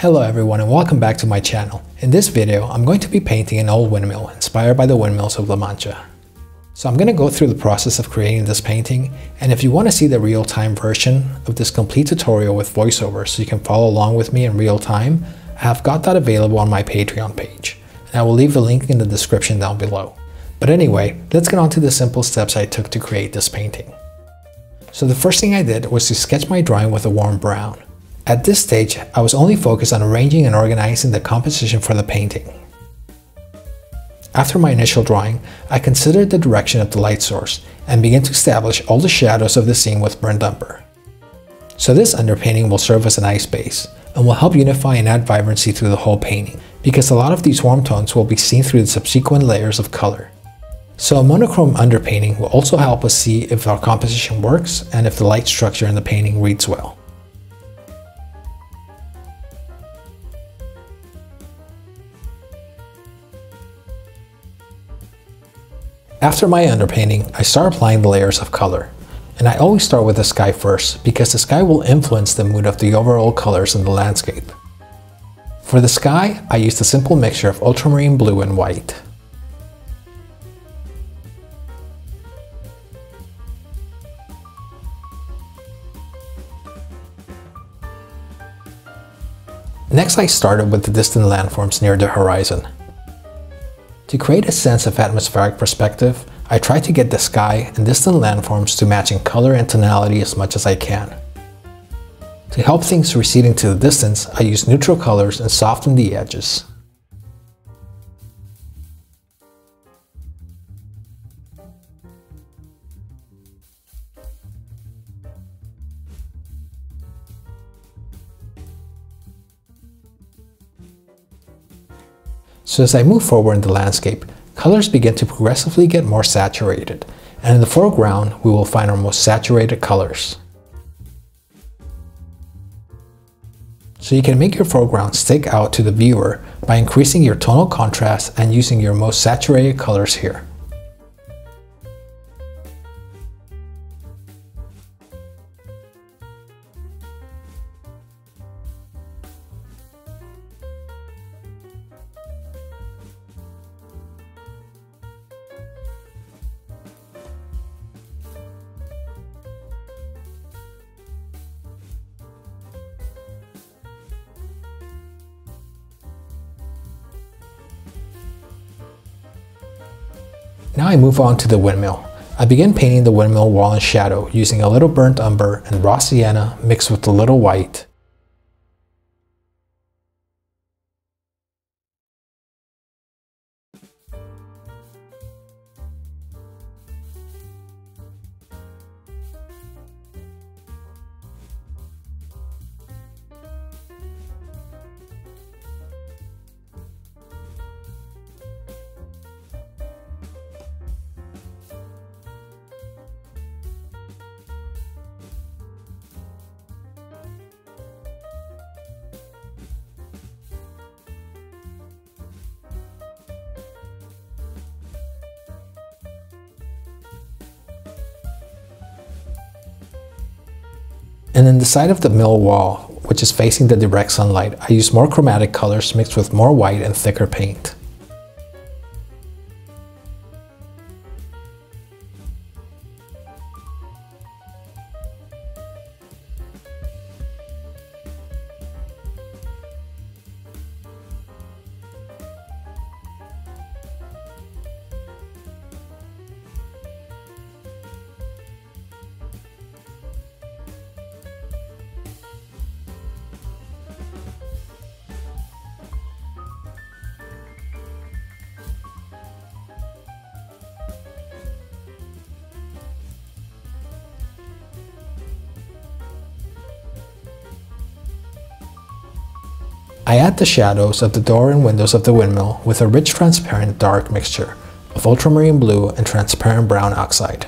Hello everyone and welcome back to my channel. In this video, I'm going to be painting an old windmill inspired by the windmills of La Mancha. So I'm going to go through the process of creating this painting, and if you want to see the real-time version of this complete tutorial with voiceover so you can follow along with me in real time, I have got that available on my Patreon page, and I will leave the link in the description down below. But anyway, let's get on to the simple steps I took to create this painting. So the first thing I did was to sketch my drawing with a warm brown. At this stage, I was only focused on arranging and organizing the composition for the painting. After my initial drawing, I considered the direction of the light source and began to establish all the shadows of the scene with burnt umber. So this underpainting will serve as an ice base and will help unify and add vibrancy through the whole painting because a lot of these warm tones will be seen through the subsequent layers of color. So a monochrome underpainting will also help us see if our composition works and if the light structure in the painting reads well. After my underpainting, I start applying the layers of color. And I always start with the sky first, because the sky will influence the mood of the overall colors in the landscape. For the sky, I used a simple mixture of ultramarine blue and white. Next I started with the distant landforms near the horizon. To create a sense of atmospheric perspective, I try to get the sky and distant landforms to match in color and tonality as much as I can. To help things receding to the distance, I use neutral colors and soften the edges. So as I move forward in the landscape, colors begin to progressively get more saturated, and in the foreground we will find our most saturated colors. So you can make your foreground stick out to the viewer by increasing your tonal contrast and using your most saturated colors here. Now I move on to the windmill. I begin painting the windmill wall in shadow using a little burnt umber and raw sienna mixed with a little white. And in the side of the mill wall, which is facing the direct sunlight, I use more chromatic colors mixed with more white and thicker paint. I add the shadows of the door and windows of the windmill with a rich transparent dark mixture of ultramarine blue and transparent brown oxide.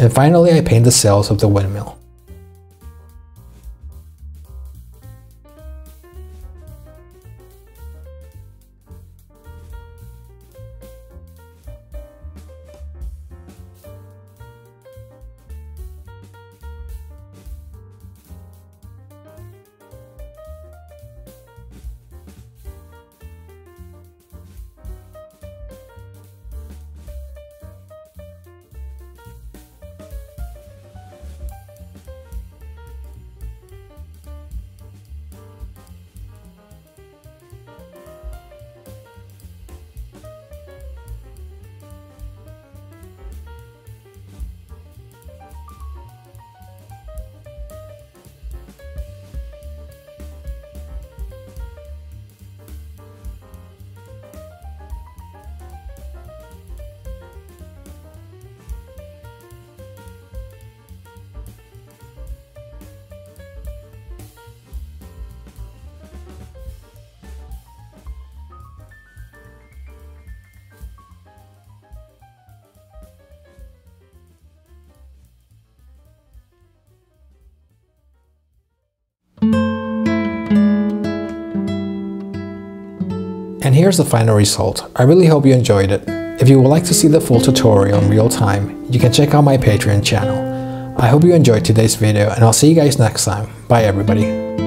And finally I paint the sails of the windmill. And here's the final result. I really hope you enjoyed it. If you would like to see the full tutorial in real time, you can check out my Patreon channel. I hope you enjoyed today's video and I'll see you guys next time. Bye everybody.